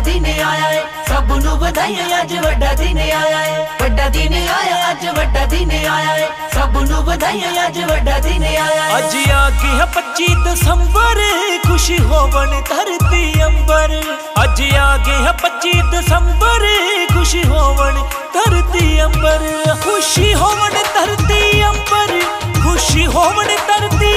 ਦਿਨ ਆਇਆ ਏ। ਸਭ ਨੂੰ ਵਧਾਈਆਂ, ਅੱਜ ਵੱਡਾ ਦਿਨ ਆਇਆ ਏ। ਵੱਡਾ ਦਿਨ ਆਇਆ, ਅੱਜ ਵੱਡਾ ਦਿਨ ਆਇਆ ਏ। ਸਭ ਨੂੰ ਵਧਾਈਆਂ, ਅੱਜ ਵੱਡਾ ਦਿਨ ਆਇਆ ਏ। ਅੱਜ ਆ ਗਿਆ 25 ਦਸੰਬਰ, ਖੁਸ਼ੀ ਹੋਵਣ ਧਰਤੀ ਅੰਬਰ। ਅੱਜ ਆ ਗਿਆ 25 ਦਸੰਬਰ, ਖੁਸ਼ੀ ਹੋਵਣ ਧਰਤੀ ਅੰਬਰ। ਖੁਸ਼ੀ ਹੋਵਣ ਧਰਤੀ ਅੰਬਰ, ਖੁਸ਼ੀ ਹੋਵਣ ਧਰਤੀ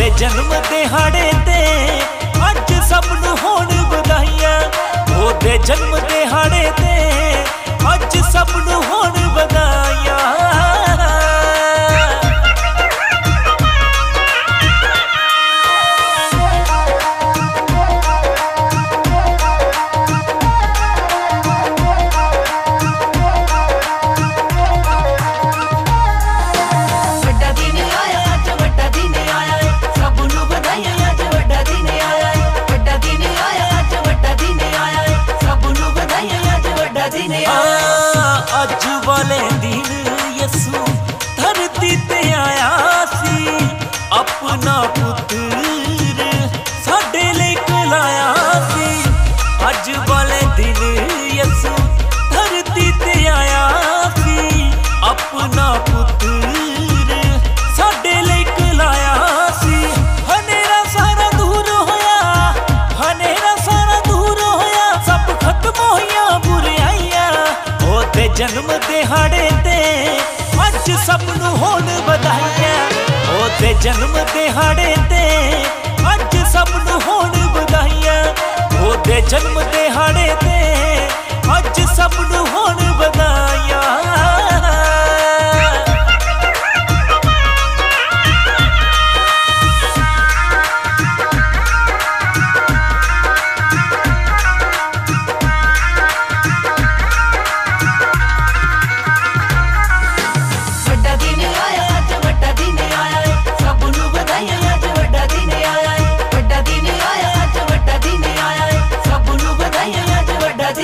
ਉਹਦੇ ਜਨਮ ਦਿਹਾੜੇ ਤੇ ਅੱਜ ਸਭ ਨੂੰ ਹੋਣ ਵਧਾਈਆਂ। ਉਹਦੇ ਜਨਮ ਦਿਹਾੜੇ ਤੇ ਅੱਜ ਸਭ ਨੂੰ ਦਿਨ ਆ। ਅੱਜ ਵਾਲੇ ਜਨਮ ਦਿਹਾੜੇ ਤੇ ਅੱਜ ਸਭ ਨੂੰ ਹੋਣ ਵਧਾਈਆਂ। ਉਹਦੇ ਜਨਮ ਦਿਹਾੜੇ ਤੇ ਅੱਜ ਸਭ ਨੂੰ ਹੋਣ ਵਧਾਈਆਂ। ਉਹਦੇ ਜਨਮ ਦਿਹਾੜੇ ਤੇ ਅੱਜ ਸਭ ਨੂੰ ਹੋਣ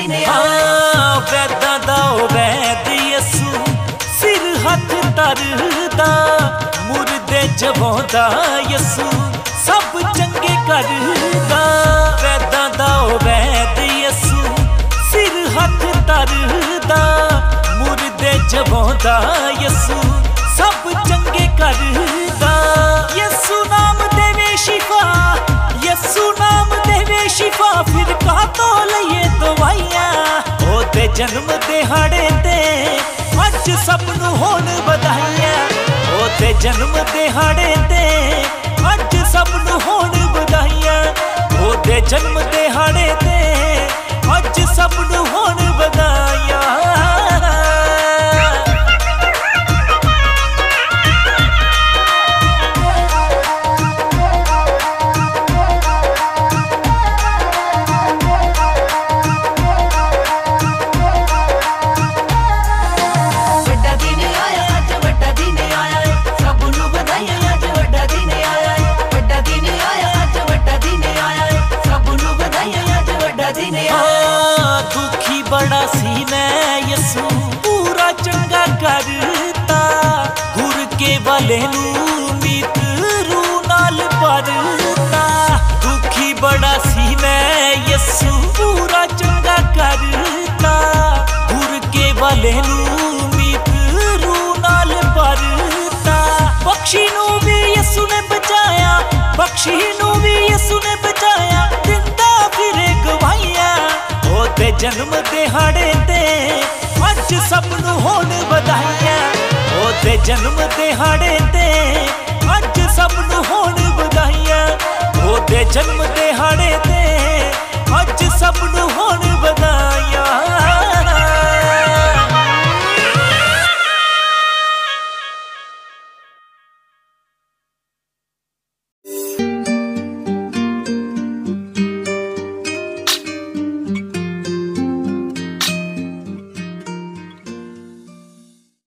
ਹਾਂ, ਵੈਦਾਂ ਦਾ ਉਹ ਵੈਦ ਯਸੂ ਸਿਰ ਹੱਥ ਧਰਦਾ, ਮੁਰਦੇ ਜਵਾਉਂਦਾ ਯਸੂ, ਸਭ ਚੰਗੇ ਕਰਦਾ। ਵੈਦਾਂ ਦਾ ਉਹ ਵੈਦ ਯਸੂ ਸਿਰ ਹੱਥ ਧਰਦਾ, ਮੁਰਦੇ ਜਵਾਉਂਦਾ ਯਸੂ, ਸਭ ਚੰਗੇ ਕਰਦਾ। ਯਸੂ ਨਾਮ ਦੇਵੇ ਸ਼ਿਫਾ, ਯਸੂ ਨਾਮ ਦੇਵੇ ਸ਼ਿਫਾ, ਫਿਰ ਕਾਤੋਂ ਜਨਮ ਦਿਹਾੜੇ ਤੇ ਅੱਜ ਸਭ ਨੂੰ ਹੋਣ ਵਧਾਈਆਂ। ਉਹਦੇ ਜਨਮ ਦਿਹਾੜੇ ਤੇ ਅੱਜ ਸਭ ਨੂੰ ਹੋਣ ਵਧਾਈਆਂ। ਉਹਦੇ ਜਨਮ ਦਿਹਾੜੇ ਤੇ ਅੱਜ ਸਭ ਨੂੰ ਹੋਣ ਵਧਾਈਆਂ। ਬੜਾ ਸੀ ਮੈਂ ਯਸੂ, ਪੂਰਾ ਚੰਗਾ ਕਰਤਾ। ਗੁਰ ਕੇ ਵਾਲੇ ਨੂੰ ਮੀਤ ਰੂ ਨਾਲ ਭਰਤਾ ਦੁਖੀ ਬੜਾ ਸੀ ਮੈਂ ਯਸੂ, ਪੂਰਾ ਚੰਗਾ ਕਰਤਾ। ਗੁਰ ਕੇ ਵਾਲੇ ਨੂੰ ਮੀਤ ਰੂ ਨਾਲ ਭਰਤਾ ਬਖਸ਼ੀ ਨੂੰ ਵੀ ਯਸੂ ਨੇ ਬਚਾਇਆ, ਬਖਸ਼ੀ ਨੂੰ ਵੀ ਯਸੂ ਜਨਮ ਦਿਹਾੜੇ ਤੇ ਅੱਜ ਸਭ ਨੂੰ ਹੋਣ ਵਧਾਈਆਂ। ਉਹਦੇ ਜਨਮ ਦਿਹਾੜੇ ਤੇ ਅੱਜ ਸਭ ਨੂੰ ਹੋਣ ਵਧਾਈਆਂ। ਉਹਦੇ ਜਨਮ ਦਿਹਾੜੇ ਤੇ ਅੱਜ ਸਭ ਨੂੰ ਹੋਣ